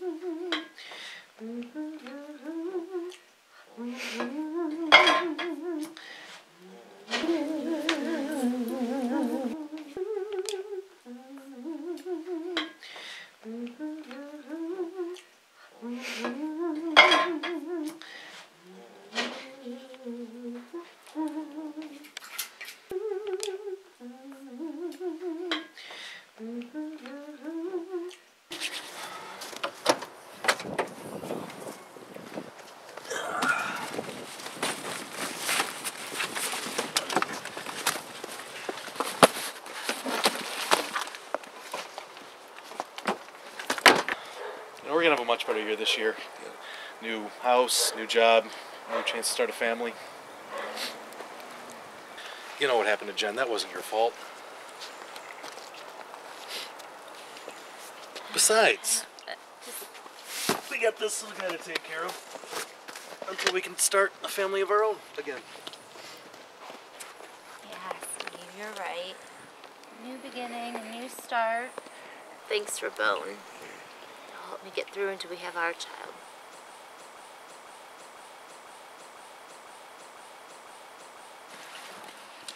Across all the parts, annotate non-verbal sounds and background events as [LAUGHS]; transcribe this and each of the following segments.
You [LAUGHS] know, we're gonna a year this year. New house, new job, new chance to start a family. You know what happened to Jen? That wasn't your fault. Besides, we got this little guy to take care of until we can start a family of our own again. Yeah, Steve, you're right. New beginning, a new start. Thanks for Bone. It'll help me get through until we have our child.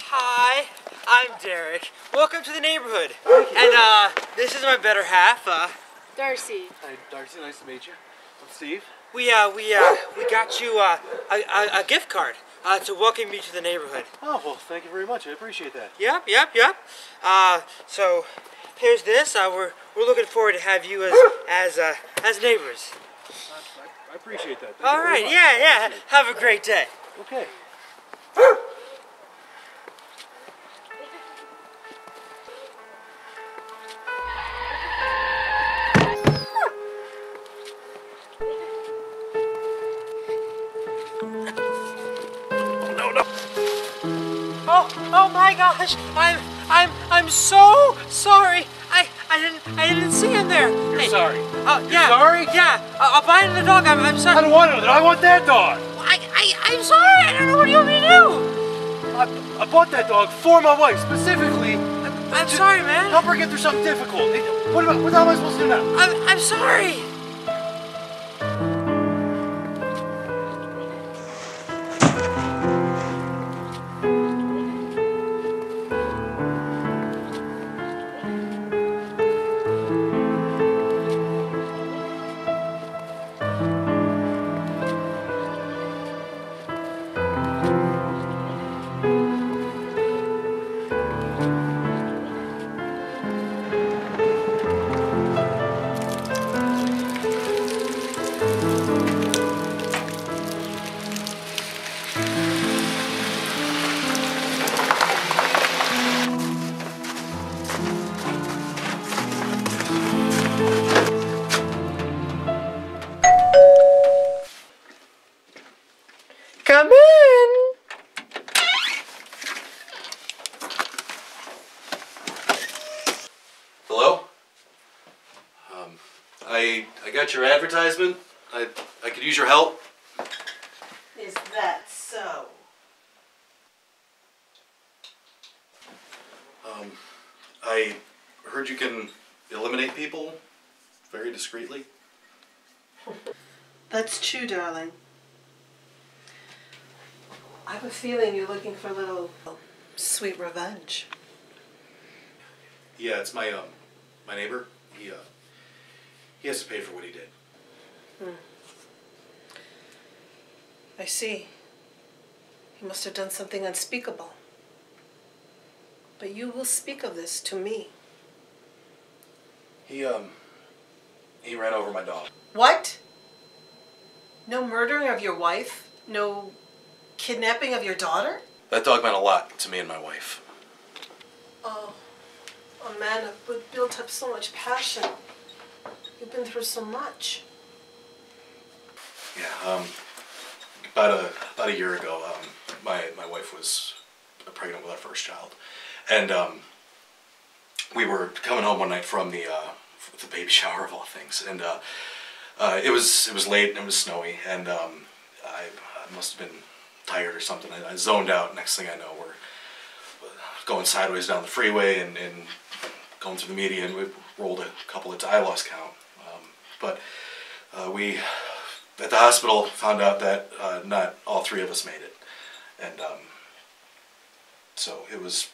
Hi, I'm Derek. Welcome to the neighborhood. And uh, this is my better half. Uh, Darcy. Hi, Darcy. Nice to meet you. I'm Steve. we uh, we uh, we got you uh, a, a, a gift card uh, to welcome you to the neighborhood. Oh well, thank you very much. I appreciate that. Yep, yep, yep. Uh, so here's this. Uh, we're we're looking forward to have you as [COUGHS] as uh, as neighbors. I, I appreciate that. Thank All much. yeah, yeah. Have a great day. Okay. Gosh! I'm, I'm, I'm so sorry. I, I didn't, I didn't see him there. You're Hey, sorry. Oh, yeah. sorry? Yeah. I- I'll buy the dog. I'm, I'm sorry. I don't want it. I want that dog. I, I, I'm sorry. I don't know what you want me to do. I, I bought that dog for my wife specifically. I'm sorry, man. Help her get through something difficult. What, am I, what am I supposed to do now? I'm, I'm sorry. I I got your advertisement. I I could use your help. Is that so? Um, I heard you can eliminate people very discreetly. That's true, darling. I have a feeling you're looking for a little sweet revenge. Yeah, it's my um my neighbor. He uh he has to pay for what he did. Hmm. I see. He must have done something unspeakable. But you will speak of this to me. He um he ran over my dog. What? No murdering of your wife? No kidnapping of your daughter? That dog meant a lot to me and my wife. Oh, a man who built up so much passion. You've been through so much. Yeah, um, about a about a year ago, um, my my wife was pregnant with our first child, and um, we were coming home one night from the uh, the baby [LAUGHS] shower of all things, and uh, uh, it was it was late and it was snowy, and um, I, I must have been tired or something. I, I zoned out. Next thing I know, we're going sideways down the freeway and, and going through the median. We rolled a couple of. I lost count, but uh, we at the hospital found out that uh, not all three of us made it, and um, so it was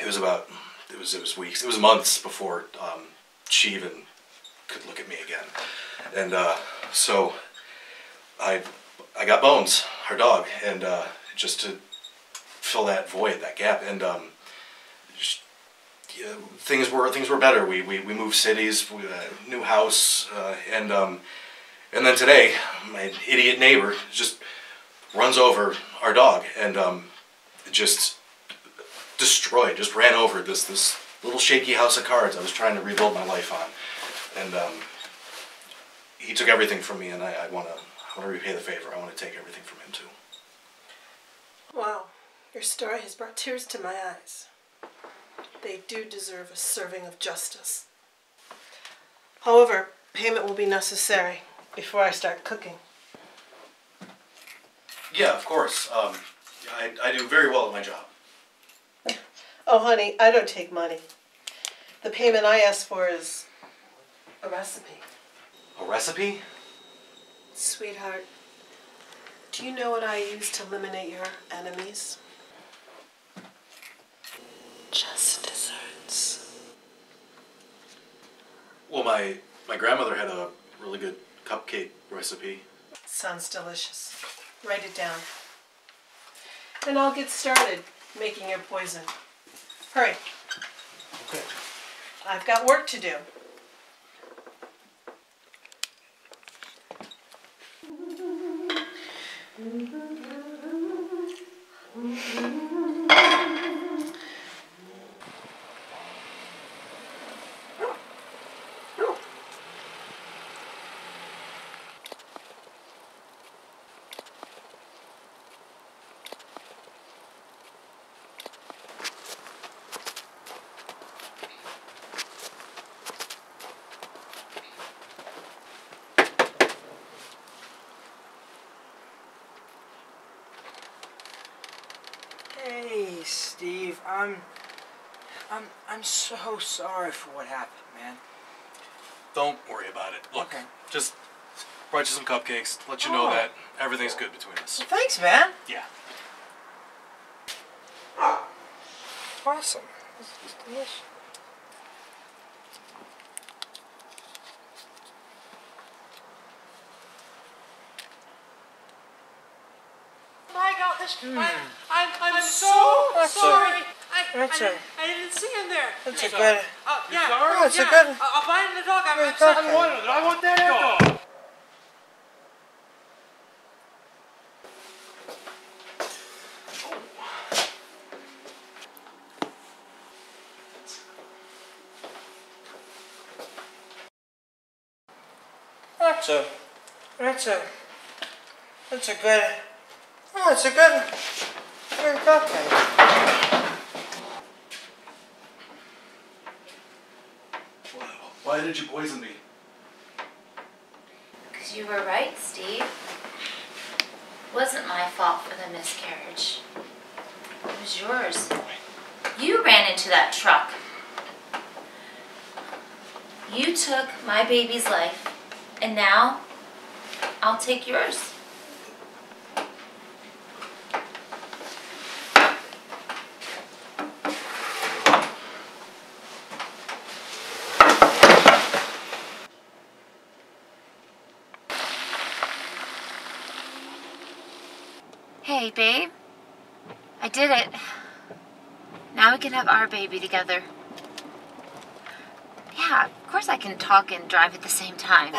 it was about it was it was weeks it was months before um, she even could look at me again, and uh, so I I got Bones, her dog, and uh, just to fill that void, that gap, and um, things were things were better. We we, we moved cities, we, uh, new house, uh, and um, and then today, my idiot neighbor just runs over our dog and um, just destroyed, just ran over this this little shaky house of cards I was trying to rebuild my life on, and um, he took everything from me, and I, I want to I want to repay the favor. I want to take everything from him too. Wow, your story has brought tears to my eyes. They do deserve a serving of justice. However, payment will be necessary before I start cooking. Yeah, of course. Um, I, I do very well at my job. Oh, honey, I don't take money. The payment I ask for is a recipe. A recipe? Sweetheart, do you know what I use to eliminate your enemies? Just Well, my my grandmother had a really good cupcake recipe. Sounds delicious. Write it down. And I'll get started making your poison. Hurry, Okay. I've got work to do. Hey, Steve. I'm, I'm, I'm so sorry for what happened, man. Don't worry about it. Look, Okay. just brought you some cupcakes. Let you know Oh. that everything's good between us. Well, thanks, man. Yeah. Awesome. This is delicious. My gosh, hmm. I'm, I'm, I'm so. That's sorry. I, I, that's a- didn't, I didn't see him there. That's a good. Uh, yeah, sorry? That's a good- I'll, I'll buy him the dog. I'm, I'm Good sorry. cupcake. I want that dog. That's a. That's a. That's a good. Oh, it's a good. Good cupcake. Why did you poison me? Because you were right, Steve. It wasn't my fault for the miscarriage. It was yours. You ran into that truck. You took my baby's life, and now I'll take yours. Hey, babe. I did it. Now we can have our baby together. Yeah, of course I can talk and drive at the same time.